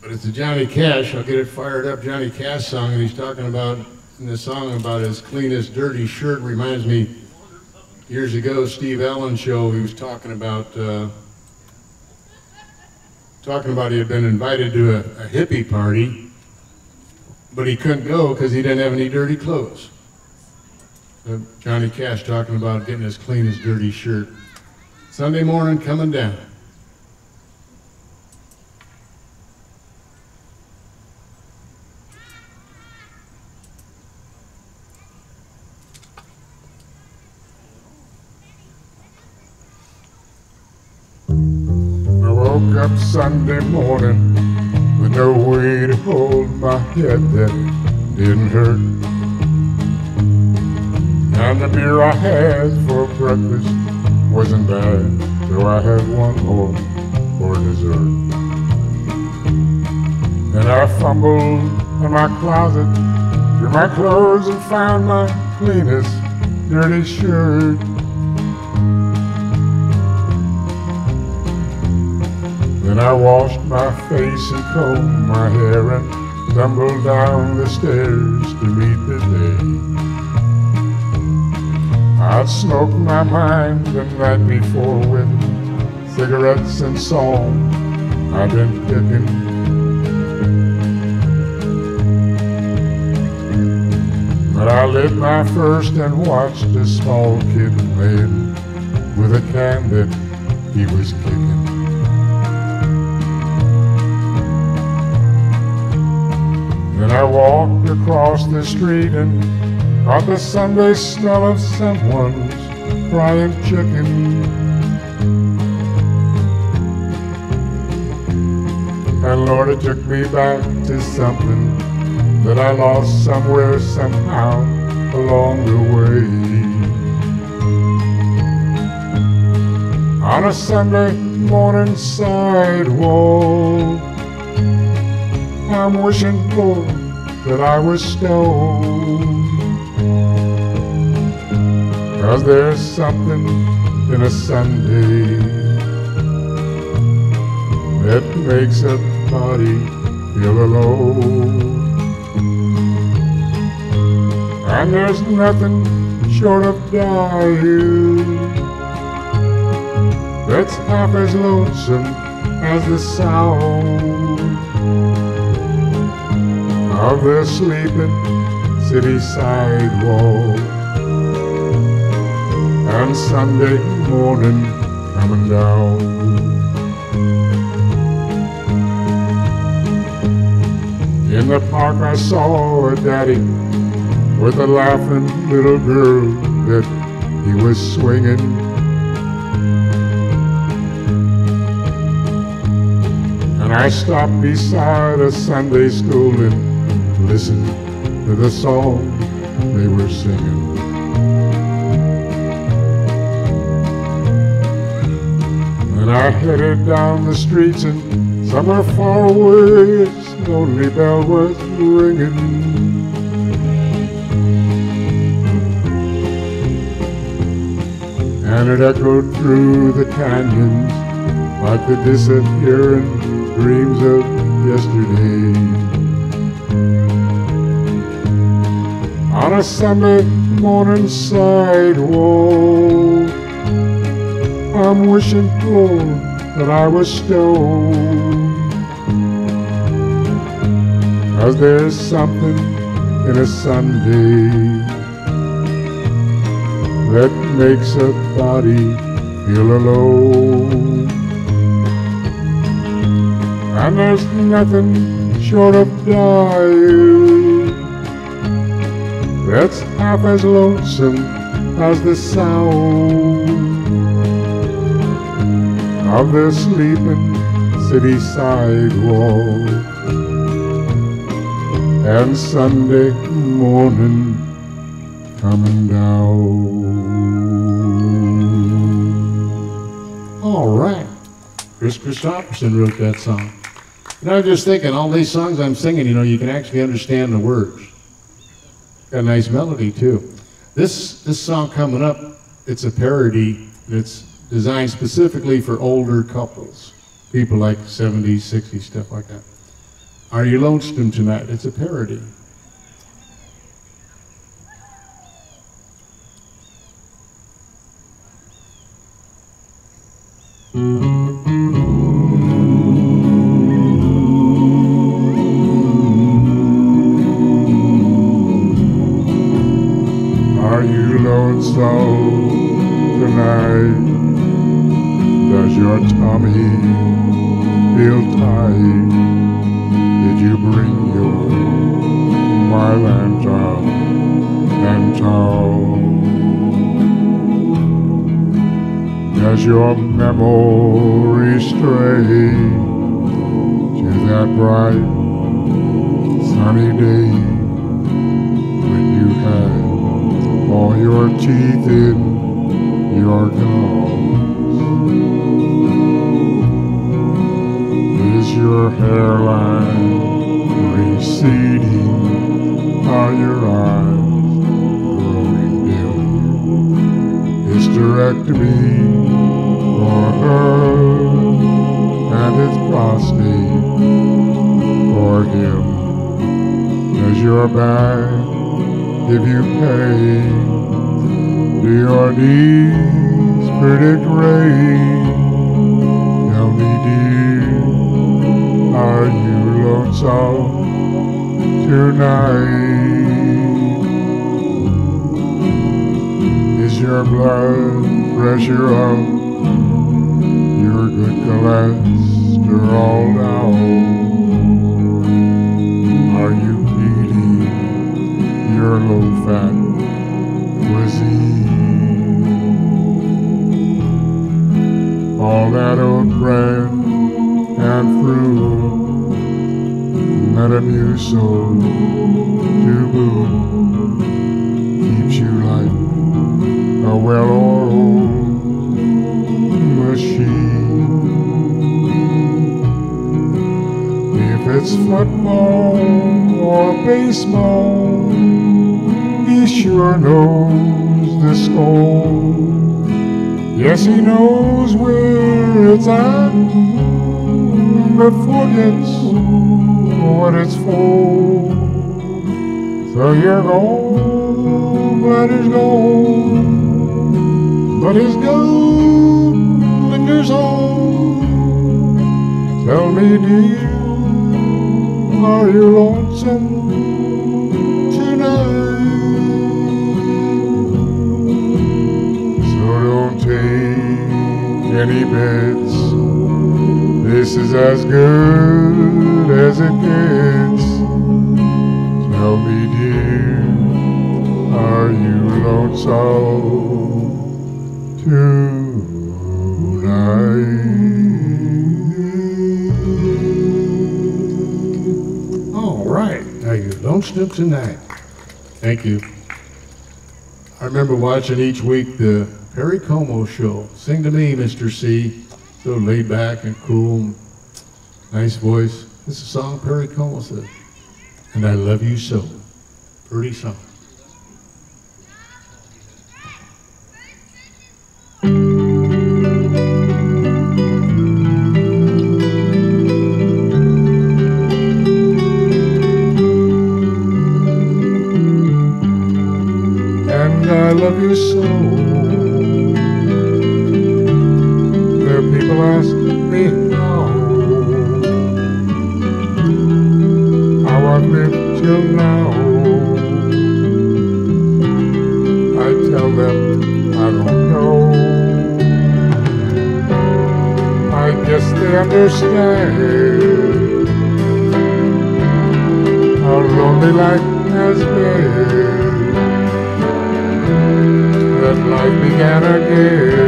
But it's a Johnny Cash. I'll get it fired up. Johnny Cash song, and he's talking about in the song about his cleanest dirty shirt. Reminds me years ago, Steve Allen show. He was talking about uh, talking about he had been invited to a, a hippie party, but he couldn't go because he didn't have any dirty clothes. Uh, Johnny Cash talking about getting his cleanest dirty shirt. Sunday morning coming down. And the beer I had for breakfast wasn't bad, so I had one more for dessert. And I fumbled in my closet through my clothes and found my cleanest dirty shirt. Then I washed my face and combed my hair and tumbled down the stairs to meet the day. I'd smoked my mind the night before with cigarettes and song I've been picking. But I lit my first and watched a small kid playing with a can that he was kicking. Then I walked across the street and caught the Sunday smell of someone's frying chicken. And Lord, it took me back to something that I lost somewhere, somehow, along the way. On a Sunday morning sidewalk, I'm wishing, for that I was stoned. Cause there's something in a Sunday that makes a body feel alone. And there's nothing short of dying that's half as lonesome as the sound of the sleeping city sidewalk and Sunday morning coming down. In the park I saw a daddy with a laughing little girl that he was swinging. And I stopped beside a Sunday school and listened to the song they were singing. And I headed down the streets and somewhere far away its lonely bell was ringing. And it echoed through the canyons like the disappearing dreams of yesterday. On a Sunday morning sidewalk, I'm wishing, for that I was stoned. Cause there's something in a Sunday that makes a body feel alone. And there's nothing short of dying that's half as lonesome as the sound of the sleeping city sidewalk and Sunday morning coming down. All right. Kris Kristofferson wrote that song. And I was just thinking, all these songs I'm singing, you know, you can actually understand the words. Got a nice melody too. This this song coming up, it's a parody. It's designed specifically for older couples, people like 70s, 60s, stuff like that. Are You Lonesome Tonight? It's a parody. Does your memory stray to that bright sunny day when you had all your teeth in your gums? Is your hairline receding? Are your eyes Hysterectomy for her and it's prostate for him. Does your back give you pain? Do your knees predict rain? Tell me, dear, are you lonesome tonight? Your blood pressure up? Your good cholesterol down? Are you eating your low-fat cuisine? All that oat bread and fruit, Metamucil to boot, well-oiled machine. If it's football or baseball, he sure knows the score. Yes, he knows where it's at, but forgets what it's for. So you're gone, glad he's gone, but his gold lingers on. Tell me, dear, are you lonesome tonight? So don't take any bets. This is as good as it gets. Tell me, dear, are you lonesome All right. Are You Lonesome Tonight? Thank you. I remember watching each week the Perry Como show. Sing to me, Mr. C. So laid back and cool. Nice voice. This is a song Perry Como said. And I love you so. Pretty song. Life has been that life began again.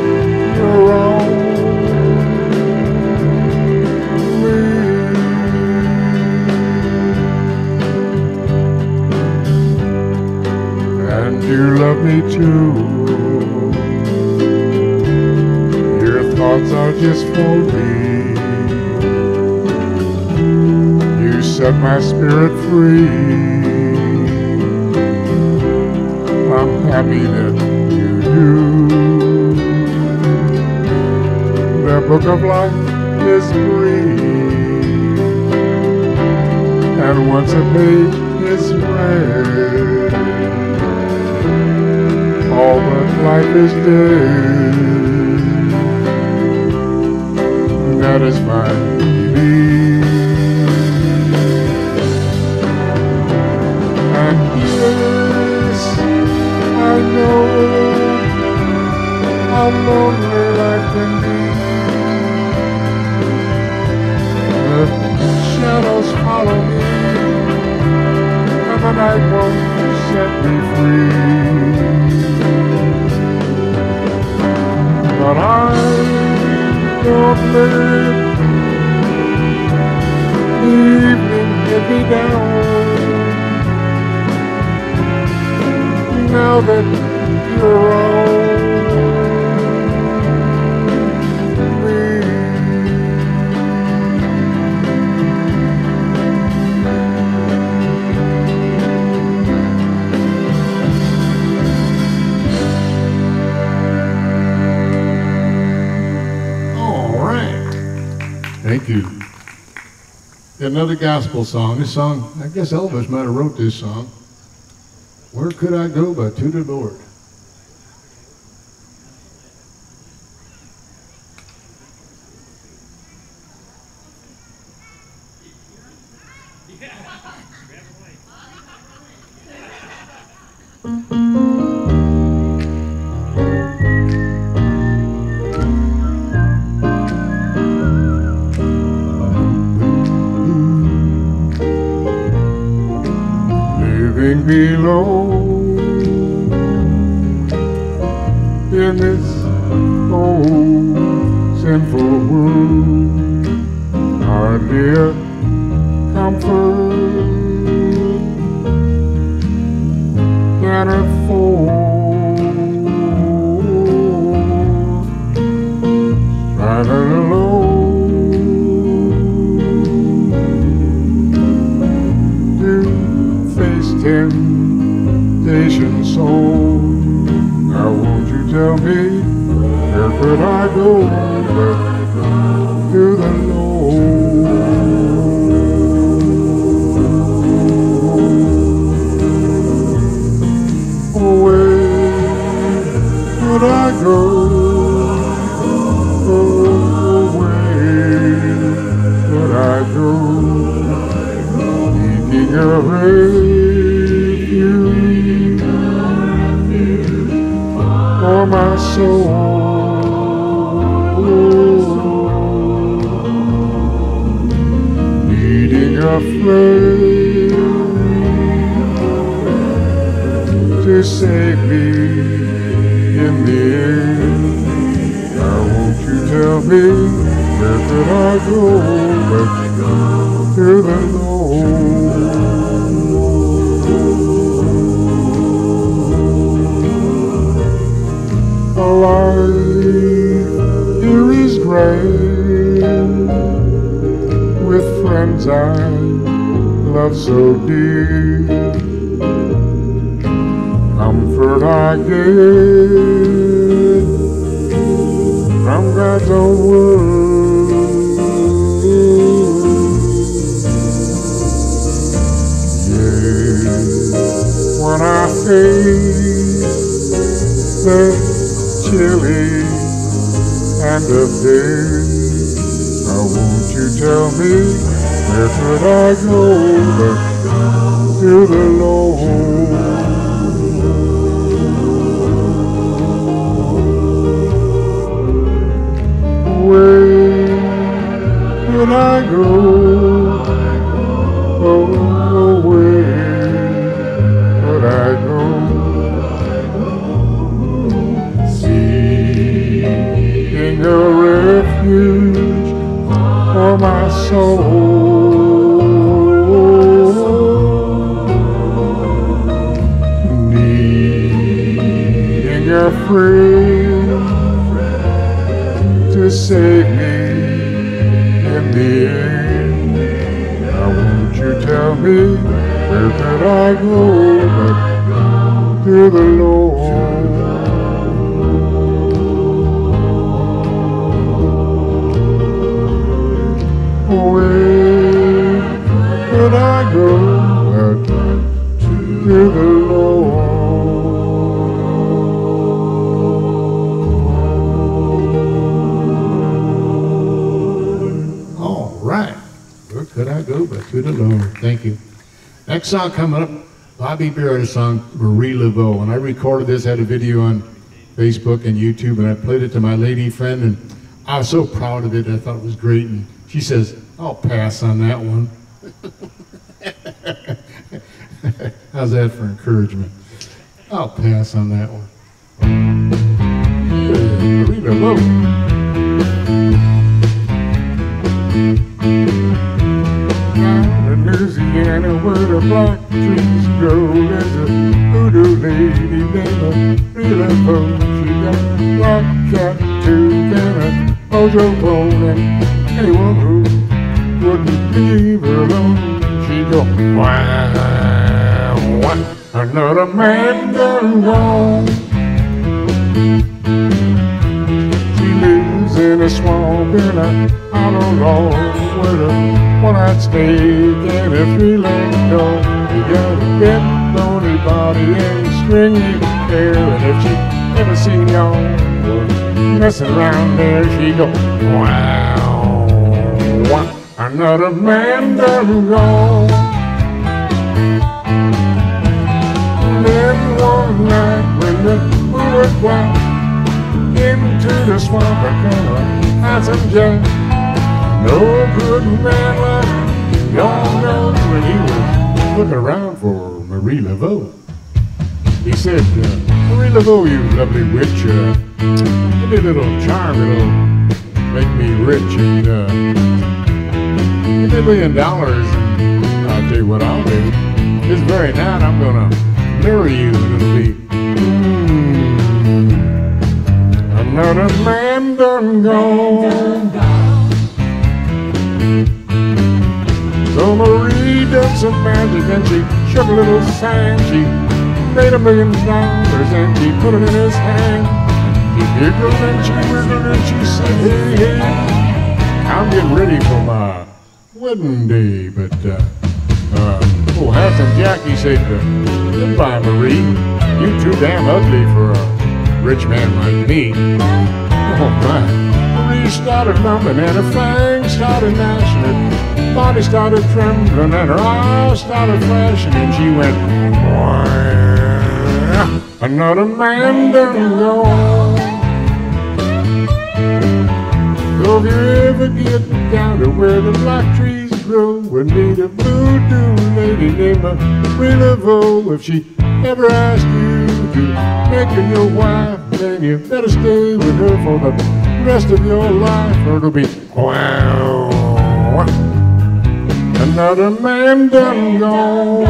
you love me too. Your thoughts are just for me. You set my spirit free. I'm happy that you do. The book of life is free. And once a page is read, all but life is dead. That is my belief. And yes, I know how lonely life can be. Gospel song. This song, I guess Elvis might have wrote this song. Where could I go but to the Lord? Me. Where could I go to the Lord oh, where could I go? Oh, where could I go? Seeking a refuge soul, needing a friend to save me in the end. Now won't you tell me where could I go but to the Lord? Love so dear comfort I get from God's own word. Yeah, when I face the chilly hand of death, now won't you tell me where could I go the Lord? Where I go? Oh, where I go? Seeking a refuge for my soul, needing to save me in the end. Now won't you tell me where could I go but to the Lord? Could I go but to the Lord? Thank you. Next song coming up, Bobby Barrett song, Marie Laveau. And I recorded this, had a video on Facebook and YouTube, and I played it to my lady friend, and I was so proud of it. I thought it was great. And she says, I'll pass on that one. How's that for encouragement? I'll pass on that one. Marie Laveau. Down in Louisiana where the black trees grow There's a voodoo lady named Rilla Poe She got a black cat tooth and a mojo bone And anyone who wouldn't leave her alone. She'd go, wow, wow Another man gone She lives in a swamp in a hollow log with a one-eyed snake and a three-legged dog. She got a bent bony body and string stringy hair, and if she ever seen y'all messing around there, she go, wow, wow, another man done gone. Then one night when the moon was white, into the swamp I gonna hide some jack. No good man like y'all know when he was looking around for Marie Laveau. He said, uh, Marie Laveau, you lovely witch, uh, give me a little charm that'll make me rich and uh, give me a million dollars and I'll tell you what I'll do. This very night I'm gonna marry you and it'll be mm, another man done gone. Some magic and she shook a little sand. She made a million dollars and she put it in his hand. He giggled and she wiggled and she said, hey, hey, I'm getting ready for my wedding day. But, uh, uh, oh, handsome Jackie said, uh, goodbye, Marie. You too damn ugly for a rich man like me. Oh, my. Started lumping and her fangs started gnashing. Her body started trembling and her eyes started flashing and she went, "Wah, another man done gone. So if you ever get down to where the black trees grow and meet a voodoo lady named Marie if she ever asks you to make her your wife, then you better stay with her for the rest of your life, or it'll be wow. Another man done gone.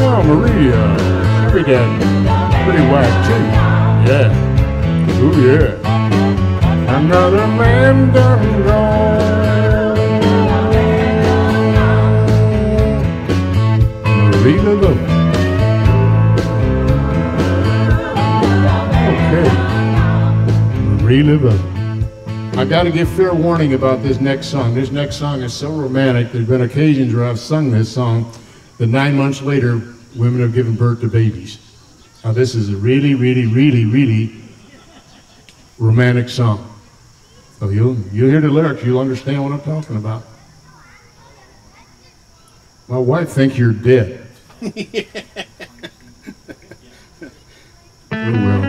Oh, Maria, she got pretty white too. Yeah. Ooh, yeah. Another man done gone. Marie Laveau. Okay. Marie Laveau. I got to give fair warning about this next song. This next song is so romantic. There's been occasions where I've sung this song that nine months later, women have given birth to babies. Now, this is a really, really, really, really romantic song. So you'll, you'll hear the lyrics, you'll understand what I'm talking about. My wife thinks you're dead. Oh, well.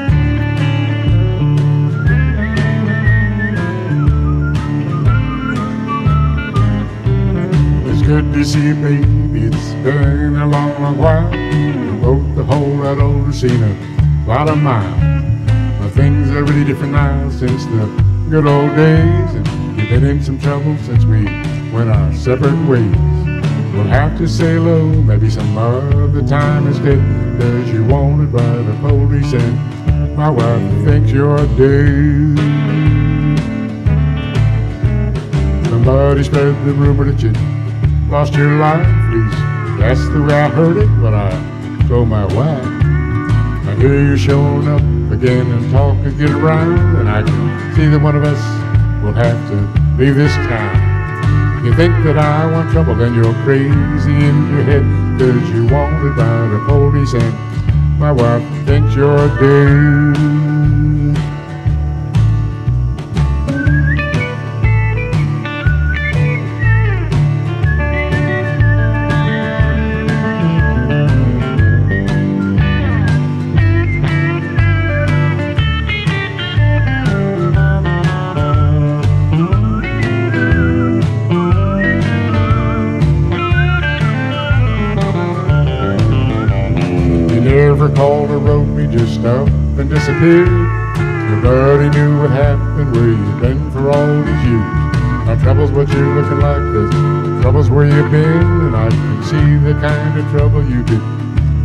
Good to see you, baby. It's been a long, long while. Both the whole right over seen a miles. But things are really different now since the good old days. And you've been in some trouble since we went our separate ways. We'll have to say hello, maybe some other time instead. There's you wanted by the police and my wife thinks you're dead. Somebody spread the rumor that you lost your life. At least that's the way I heard it when I told my wife. I hear you showing up again and talking get around, and I can see that one of us will have to leave this town. You think that I want trouble, then you're crazy in your head, cause you wanted by the police and my wife thinks you're dead. Disappeared. Nobody knew what happened, where you've been for all these years. My trouble's what you're looking like, the trouble's where you've been, and I can see the kind of trouble you could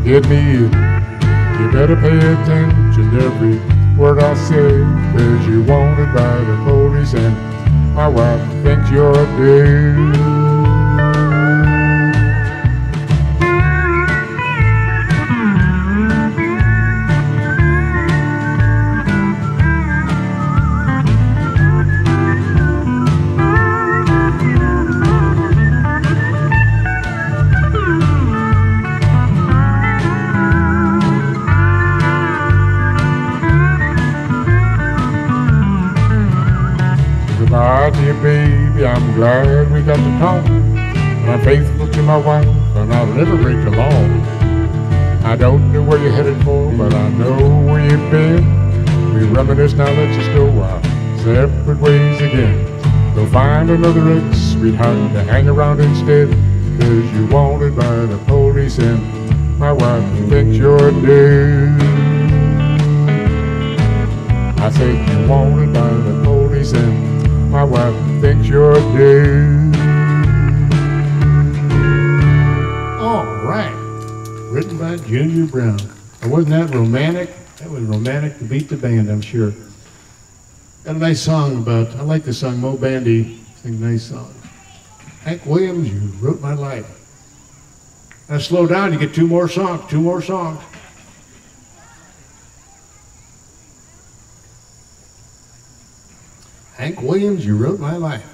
get me in. You better pay attention to every word I say, cause you're wanted by the police, and my wife thinks you're dead. Goodbye, faithful to my wife, and I'll never break the law. I don't know where you're headed for, but I know where you've been. We reminisce, now let's just go our separate ways again. Go find another ex, sweetheart, to hang around instead. Cause you're wanted by the police, and my wife thinks you're dead. I say you're wanted by the police, and my wife thinks you're dead. Junior Brown. Now, wasn't that romantic? That was romantic to beat the band, I'm sure. Got a nice song about, I like the song, Moe Bandy sings a nice song. Hank Williams, you wrote my life. Now slow down, you get two more songs, two more songs. Hank Williams, you wrote my life.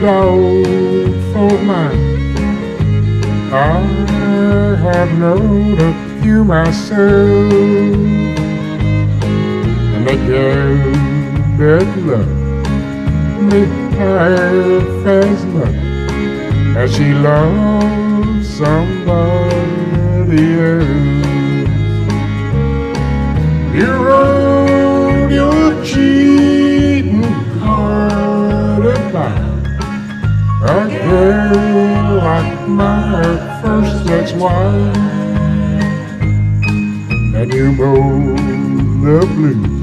a doubtful mind. I have known a few myself, and gave their love me half as much as she loves somebody else. You wrote your cheating why And you wrote the blues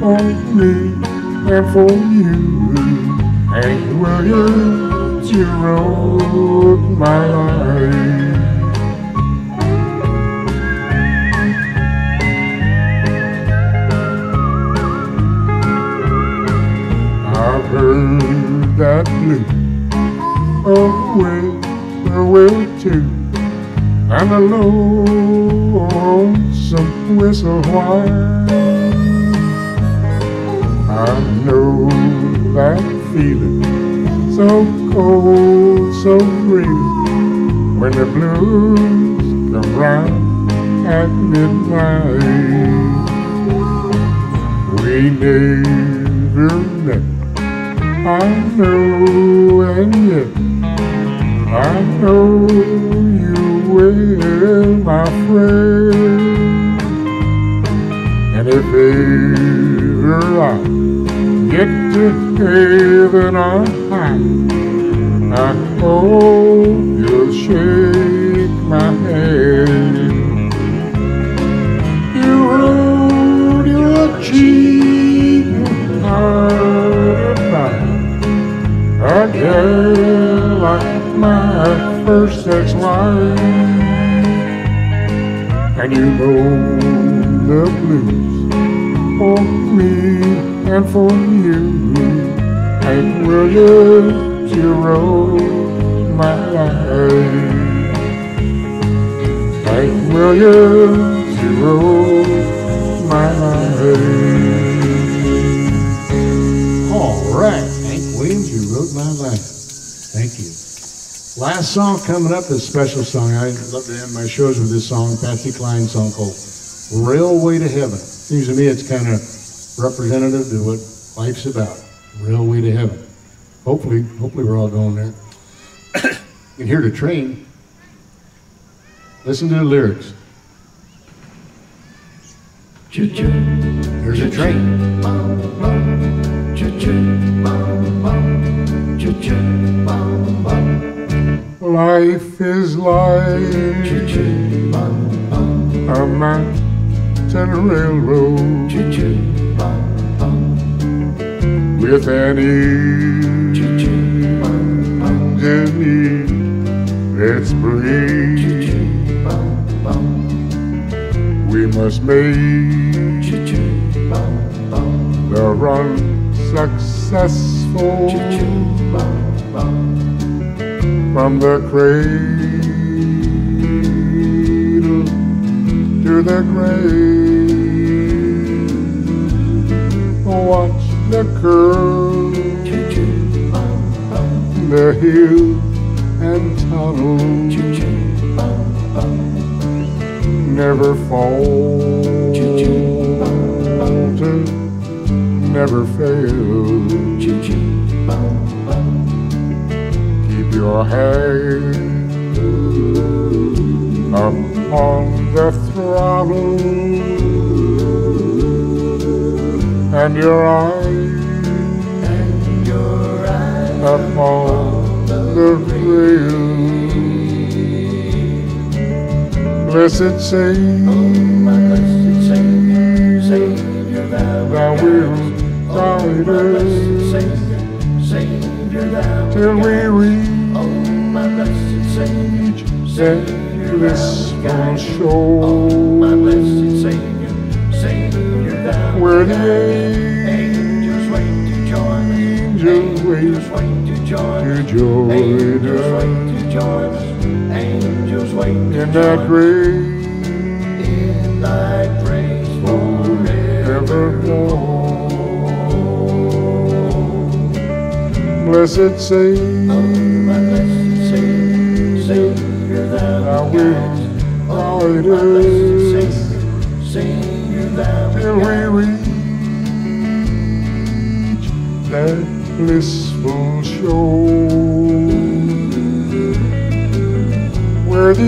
for me and for you. And Williams, you wrote my life I've heard that blue away, away too, and a lonesome whistle while. I know that feeling, so cold, so real, when the blues come round at midnight. We never met I know, and yet I know my friend. And if ever I get to heaven on high, I hope you'll shake my hand. You hold your cheek hard about a girl like my first ex-wife, and you know the blues for me and for you. Hank Williams, you wrote my life. Hank Williams, you wrote my life. All right, Hank Williams, you wrote my life. Last song coming up is a special song. I love to end my shows with this song, Patsy Cline's song called Railway to Heaven. Seems to me it's kind of representative to what life's about. Railway to Heaven. Hopefully, hopefully we're all going there. you can hear the train. Listen to the lyrics. Choo-choo. There's a train. Life is like a mountain railroad with an engine that's brave. We must make the run successful from the cradle to the grave. Watch the curve, the hill and tunnel. Never falter, never fail. Your hand upon the throttle. And your eyes. Upon the rail. Blessed Savior, thou wilt guide us. Till we reach that blissful shore Oh, my blessed Savior, Savior, thou where the angels wait to join us Angels wait to join us in that great forevermore. Blessed Savior, till we reach that blissful shore where the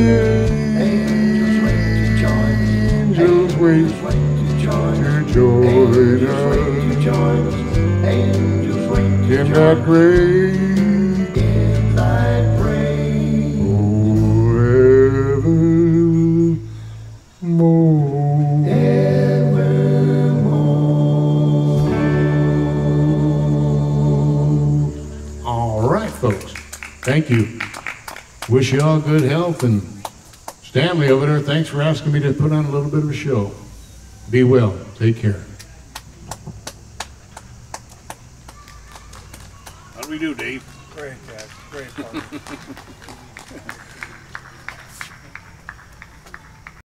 angels wait to join us. In that great Thank you. Wish you all good health and Stanley over there, thanks for asking me to put on a little bit of a show. Be well. Take care. How do we do, Dave? Great, guys. Great. Party.